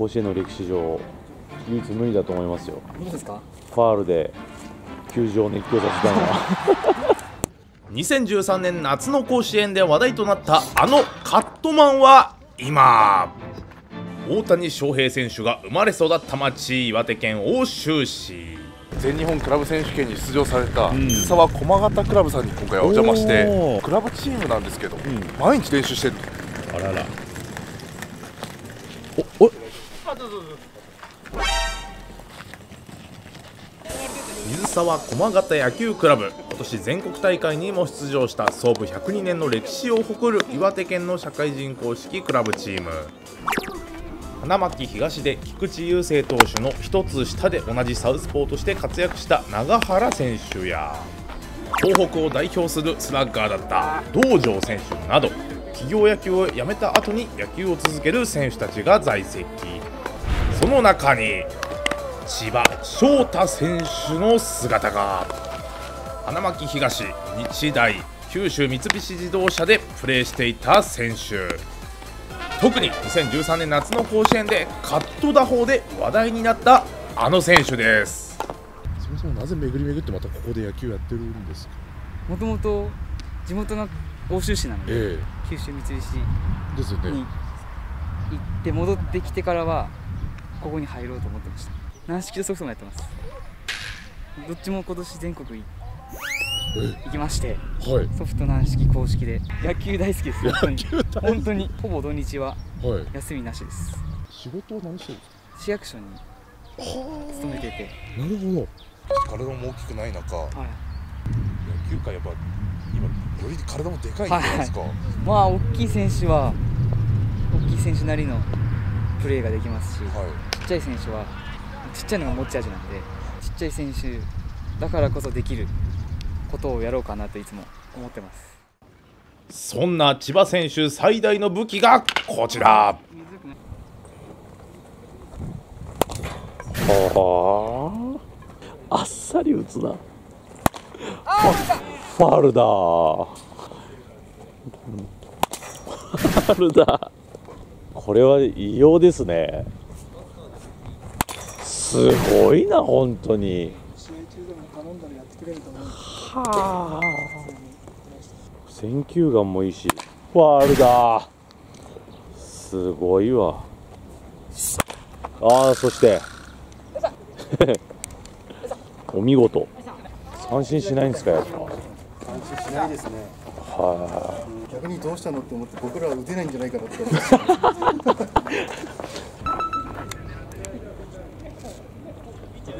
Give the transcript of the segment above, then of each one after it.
甲子園の歴史上唯一無二だと思いますよ。ですか？ファールで球場を熱狂させたのは2013年夏の甲子園で話題となったあのカットマンは今大谷翔平選手が生まれ育った町岩手県奥州市。全日本クラブ選手権に出場された水沢駒形クラブさんに今回はお邪魔してクラブチームなんですけど、ん。毎日練習してる。あらら沢駒形野球クラブ。今年全国大会にも出場した。創部102年の歴史を誇る岩手県の社会人公式クラブチーム。花巻東で菊池雄星投手の一つ下で同じサウスポーとして活躍した永原選手や。東北を代表するスラッガーだった。道場選手など。企業野球を辞めた後に野球を続ける選手たちが在籍。その中に千葉翔太選手の姿が。花巻東日大九州三菱自動車でプレーしていた選手。特に2013年夏の甲子園でカット打法で話題になったあの選手です。そもそもなぜ巡り巡ってまたここで野球やってるんですか？もともと地元が奥州市なので、え九州三菱えですよにね行って戻ってきてからはここに入ろうと思ってました軟式とソフトもやってます。どっちも今年全国い行きましてはい。ソフト軟式公式で野球大好きです。本当に。本当に。ほぼ土日ははい。休みなしです。仕事は何してるんで市役所に勤めてて。すかなるほど。体も大きくない中野はい。球界やっぱ今より体もでかいんじゃないですか、まあ大きい選手は大きい選手なりのプレーができますし、はい。ちっちゃい選手はちっちゃいのが持ち味なんでちっちゃい選手だからこそできることをやろうかなといつも思ってます。そんな千葉選手最大の武器がこちら。はあ。あっさり打つな。ファールだ。ファールだ。これは異様ですねすごいな本当に。はあ。選球眼もいいし。ファールだ。すごいわ。ああそして。お見事。三振しないんですかやっぱ。安心しないですね。は逆にどうしたのって思って僕らは打てないんじゃないかなって思いま した。得意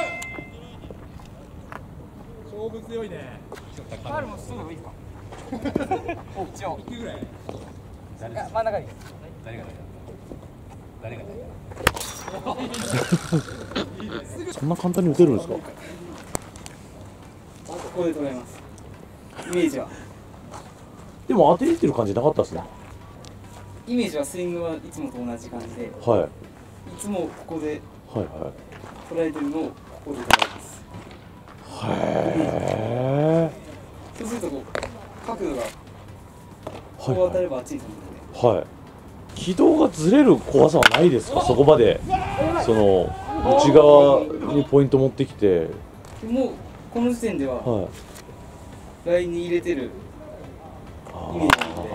勝負強いね。ファールもすぐいいですか。お一応。いくぐらいいや真ん中に。誰が誰がいそんな簡単に打てるんですかここで止めますイメージはでも当てにいってる感じなかったですねイメージはスイングはいつもと同じ感じでいはいつもここではいは捉えてるのをここで捉えますい。へそうするとこう角度がえこう当たればあっちに飛ぶのではい。軌道がずれる怖さはないですか？そこまで。その内側にポイント持ってきて。でもうこの時点でははい。ラインに入れてるあイメージなのであ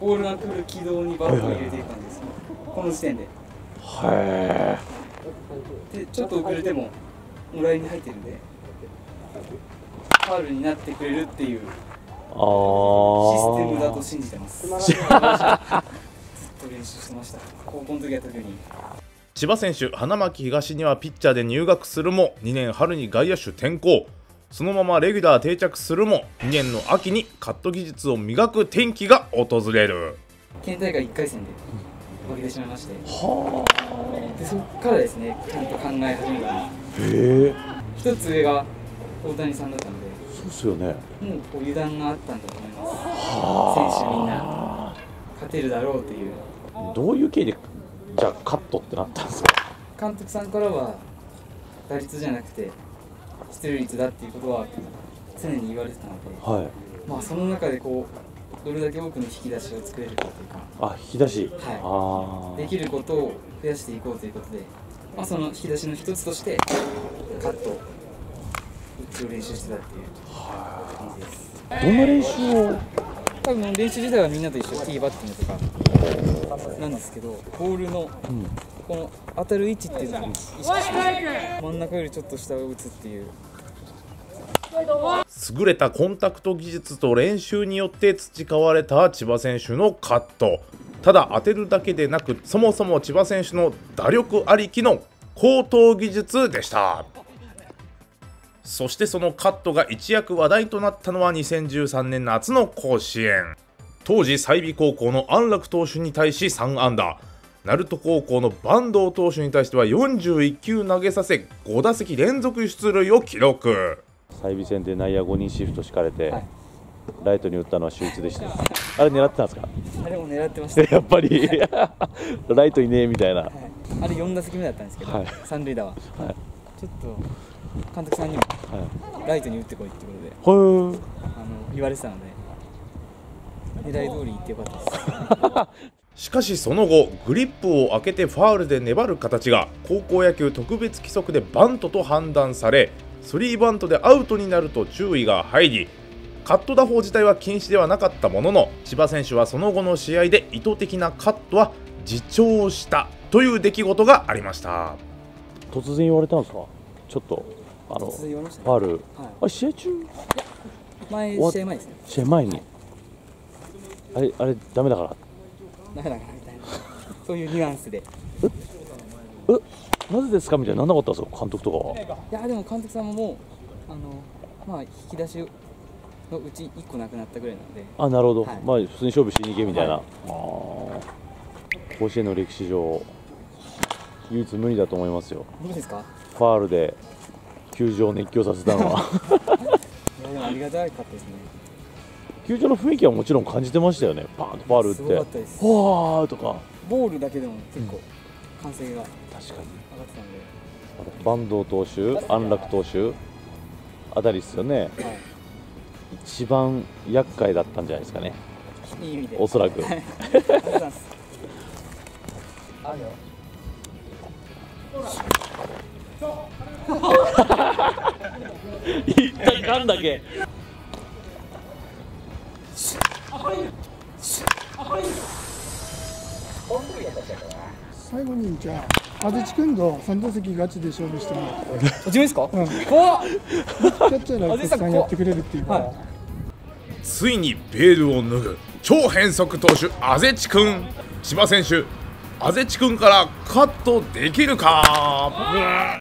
ボールが来る軌道にバットを入れていく感じですこの時点で。ーへえでちょっと遅れてももうラインに入ってるんでファウルになってくれるっていうシあステムだとあ信じてます。ずっと練習してました。高校の時は特に。千葉選手花巻東にはピッチャーで入学するも2年春に外野手転向。そのままレギュラー定着するも2年の秋にカット技術を磨く転機が訪れる。県大会1回戦で負けてしまいまして。はでそこからですねちゃんと考え始めたんです。あへえ一つ上が大谷さんだったのでそうっすよね。もうこう油断があったんだと思います。選手みんな勝てるだろうという。どういう経緯でじゃあカットってなったんですか？監督さんからは打率じゃなくて出塁率だっていうことは常に言われてたのではい。まあその中でこうどれだけ多くの引き出しを作れるかというかあ引き出し、はい。できることを増やしていこうということで、まあ、その引き出しの一つとしてカット。打ちを練習してたっていう。感じですどんな練習を多分練習自体はみんなと一緒。ティーバッティングとかなんですけどボールのうん。この当たる位置っていうのを意識して真ん中よりちょっと下を打つっていう優れたコンタクト技術と練習によって培われた千葉選手のカットただ当てるだけでなくそもそも千葉選手の打力ありきの高等技術でした。そしてそのカットが一躍話題となったのは2013年夏の甲子園。当時済美高校の安楽投手に対し3安打。鳴門高校の坂東投手に対しては41球投げさせ5打席連続出塁を記録。済美戦で内野5人シフト敷かれて、はい。ライトに打ったのは秀逸でしたあれ狙ってたんですか？あれも狙ってました、やっぱり。ライトいねえみたいな。はい、あれ4打席目だったんですけど、はい。三塁打は、はい。ちょっと監督さんにもはライトに打ってこいってことでいほーあの言われてたので狙い通り行ってよかったです。しかしその後グリップを開けてファールで粘る形が高校野球特別規則でバントと判断されスリーバントでアウトになると注意が入りカット打法自体は禁止ではなかったものの千葉選手はその後の試合で意図的なカットは自重したという出来事がありました。突然言われたんですか？ちょっとあのファール、はい。あ試合中？前わ試合前ですね。試合前に。あれあれダメだから。ダメだからみたいな。そういうニュアンスで。いえなぜですか？みたいになんなかったんですか？監督とかは。やでも監督さんももうあのまあ引き出しのうち1個なくなったぐらいなので。あなるほど、はい。まあ普通に勝負しに行けみたいな、あー。甲子園の歴史上唯一無二だと思いますよ。どうですか？ファールで球場を熱狂させたのは。いやでもありがたかったですね。球場の雰囲気はもちろん感じてましたよね。パーンとファールって。ごかったです。ファーとか。ボールだけでも結構歓声が確かに。上がってたんで。坂東投手安楽投手あたりですよね。は一番厄介だったんじゃないですかね。いいい意味で。おそらく。一体ガンだけ？最後にじゃあ安土君と三打席ガチで勝負してもらって。自分ですか、ん。怖っ。キャッチャーのさんやってくれるっていうか。ら、はい。ついにベールを脱ぐ超変則投手あぜち君。千葉選手あぜち君からカットできるか？